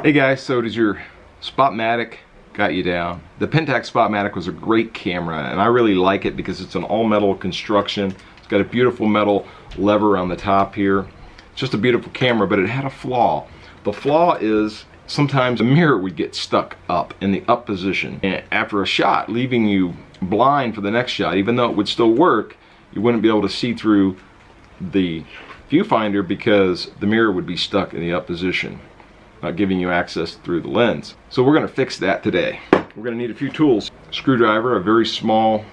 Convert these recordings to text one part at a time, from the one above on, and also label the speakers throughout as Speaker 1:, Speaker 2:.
Speaker 1: Hey guys, so does your Spotmatic got you down? The Pentax Spotmatic was a great camera and I really like it because it's an all metal construction. It's got a beautiful metal lever on the top here. It's just a beautiful camera, but it had a flaw. The flaw is sometimes the mirror would get stuck up in the up position and after a shot, leaving you blind for the next shot. Even though it would still work, you wouldn't be able to see through the viewfinder because the mirror would be stuck in the up position not giving you access through the lens. So we're gonna fix that today. We're gonna need a few tools. Screwdriver, a very small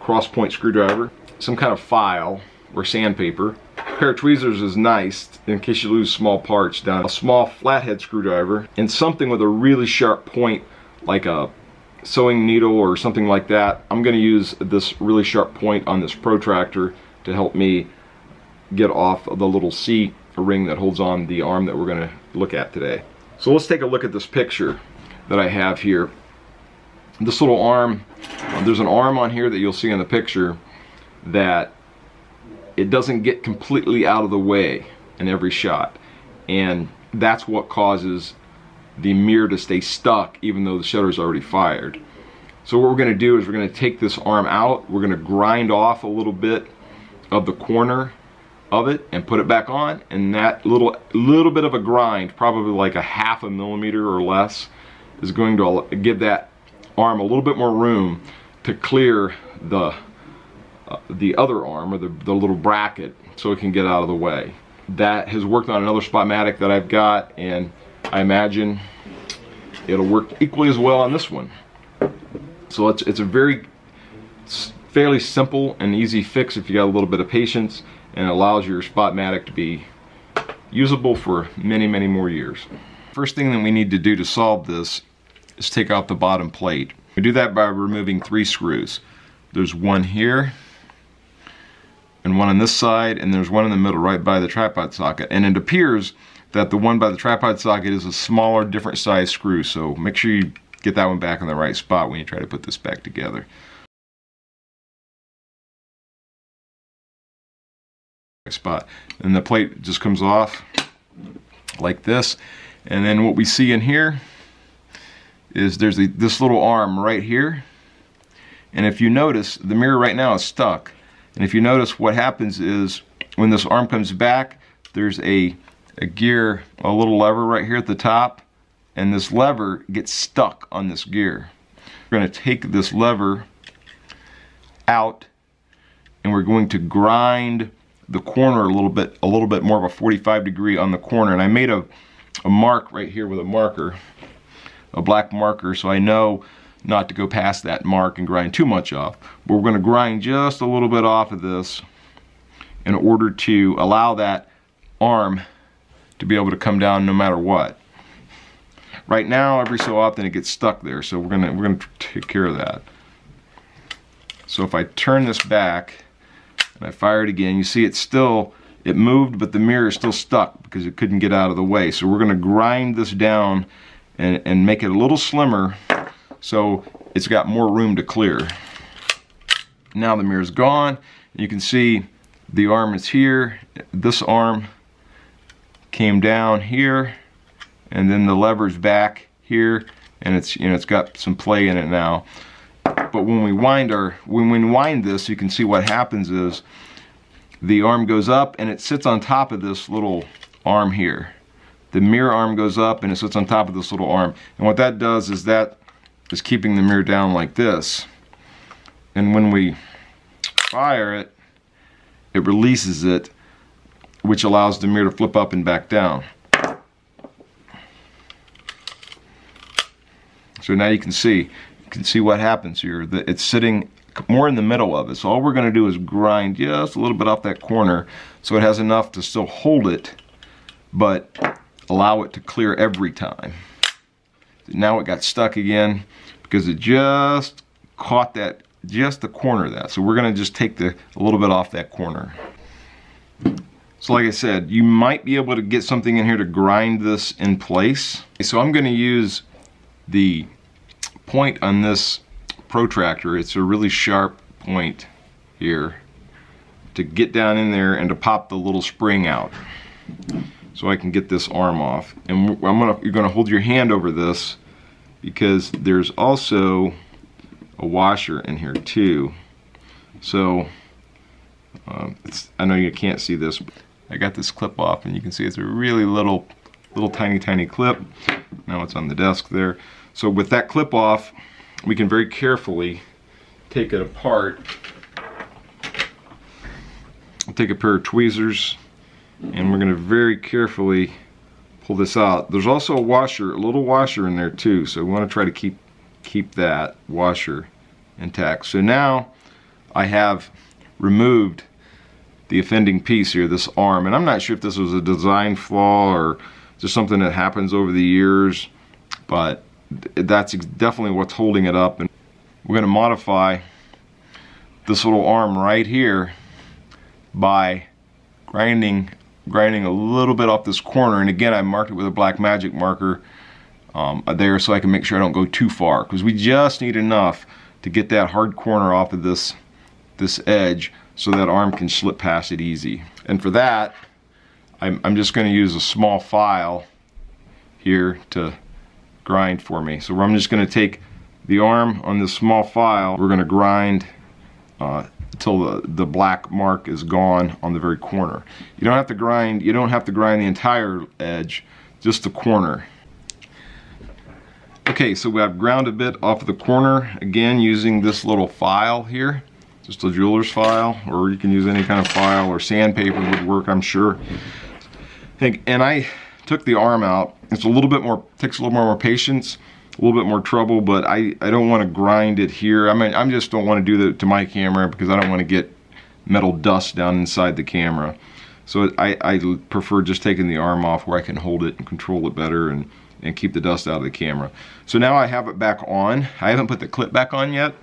Speaker 1: cross point screwdriver, some kind of file or sandpaper. A pair of tweezers is nice in case you lose small parts down. A small flathead screwdriver and something with a really sharp point like a sewing needle or something like that. I'm gonna use this really sharp point on this protractor to help me get off of the little C ring that holds on the arm that we're going to look at today. So let's take a look at this picture that I have here. This little arm, uh, there's an arm on here that you'll see in the picture that it doesn't get completely out of the way in every shot. And that's what causes the mirror to stay stuck even though the shutter is already fired. So what we're going to do is we're going to take this arm out, we're going to grind off a little bit of the corner of it and put it back on and that little little bit of a grind probably like a half a millimeter or less is going to give that arm a little bit more room to clear the uh, the other arm or the, the little bracket so it can get out of the way. That has worked on another Spotmatic that I've got and I imagine it'll work equally as well on this one. So it's, it's a very fairly simple and easy fix if you got a little bit of patience and allows your Spotmatic to be usable for many, many more years. First thing that we need to do to solve this is take out the bottom plate. We do that by removing three screws. There's one here, and one on this side, and there's one in the middle right by the tripod socket. And it appears that the one by the tripod socket is a smaller, different size screw, so make sure you get that one back in the right spot when you try to put this back together. Spot. And the plate just comes off like this. And then what we see in here is there's this little arm right here. And if you notice, the mirror right now is stuck. And if you notice what happens is when this arm comes back, there's a, a gear, a little lever right here at the top. And this lever gets stuck on this gear. We're gonna take this lever out and we're going to grind the corner a little bit, a little bit more of a 45 degree on the corner. And I made a, a mark right here with a marker, a black marker, so I know not to go past that mark and grind too much off. But we're gonna grind just a little bit off of this in order to allow that arm to be able to come down no matter what. Right now, every so often it gets stuck there, so we're gonna we're gonna take care of that. So if I turn this back, and I fired again, you see it still, it moved, but the mirror is still stuck because it couldn't get out of the way. So we're gonna grind this down and, and make it a little slimmer so it's got more room to clear. Now the mirror's gone. You can see the arm is here. This arm came down here and then the lever's back here and it's you know it's got some play in it now but when we wind our when we wind this you can see what happens is the arm goes up and it sits on top of this little arm here. The mirror arm goes up and it sits on top of this little arm. And what that does is that is keeping the mirror down like this. And when we fire it it releases it which allows the mirror to flip up and back down. So now you can see can see what happens here. That it's sitting more in the middle of it. So all we're going to do is grind just a little bit off that corner so it has enough to still hold it, but allow it to clear every time. Now it got stuck again because it just caught that, just the corner of that. So we're going to just take the a little bit off that corner. So like I said, you might be able to get something in here to grind this in place. So I'm going to use the point on this protractor, it's a really sharp point here to get down in there and to pop the little spring out. so I can get this arm off. And I'm gonna, you're gonna hold your hand over this because there's also a washer in here too. So um, I know you can't see this. I got this clip off and you can see it's a really little, little tiny, tiny clip. Now it's on the desk there. So with that clip off, we can very carefully take it apart. I'll take a pair of tweezers and we're gonna very carefully pull this out. There's also a washer, a little washer in there too, so we wanna try to keep, keep that washer intact. So now I have removed the offending piece here, this arm, and I'm not sure if this was a design flaw or just something that happens over the years, but that's definitely what's holding it up. And we're gonna modify this little arm right here by grinding grinding a little bit off this corner. And again I marked it with a black magic marker um, there so I can make sure I don't go too far. Because we just need enough to get that hard corner off of this this edge so that arm can slip past it easy. And for that I'm, I'm just going to use a small file here to grind for me so I'm just going to take the arm on this small file we're going to grind uh, until the, the black mark is gone on the very corner. You don't have to grind, you don't have to grind the entire edge, just the corner. Okay, so we have ground a bit off of the corner, again using this little file here, just a jeweler's file, or you can use any kind of file, or sandpaper would work, I'm sure. And I took the arm out. It's a little bit more, takes a little more patience, a little bit more trouble, but I, I don't want to grind it here. I mean, I just don't want to do that to my camera because I don't want to get metal dust down inside the camera. So I, I prefer just taking the arm off where I can hold it and control it better and, and keep the dust out of the camera. So now I have it back on. I haven't put the clip back on yet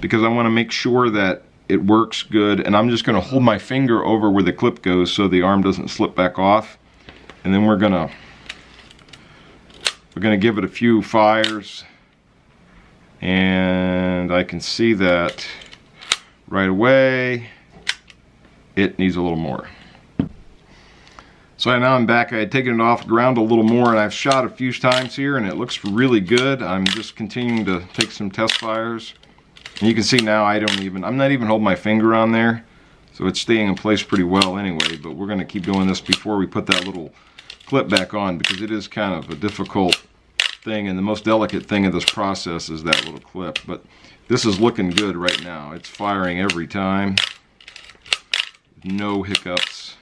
Speaker 1: because I want to make sure that it works good and I'm just going to hold my finger over where the clip goes so the arm doesn't slip back off and then we're going to we're going to give it a few fires and I can see that right away it needs a little more. So now I'm back. I had taken it off ground a little more and I've shot a few times here and it looks really good. I'm just continuing to take some test fires. And you can see now I don't even, I'm not even holding my finger on there. So it's staying in place pretty well anyway, but we're gonna keep doing this before we put that little clip back on because it is kind of a difficult thing and the most delicate thing of this process is that little clip. But this is looking good right now. It's firing every time. No hiccups.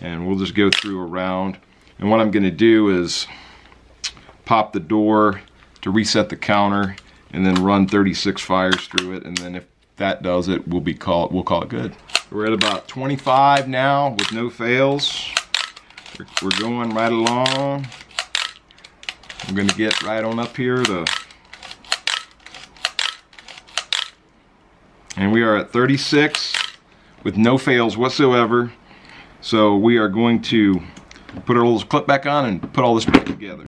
Speaker 1: And we'll just go through a round. And what I'm going to do is pop the door to reset the counter and then run 36 fires through it. And then if that does it, we'll be call we'll call it good. We're at about 25 now with no fails. We're going right along. I'm going to get right on up here to and we are at 36 with no fails whatsoever. So we are going to put our little clip back on and put all this back together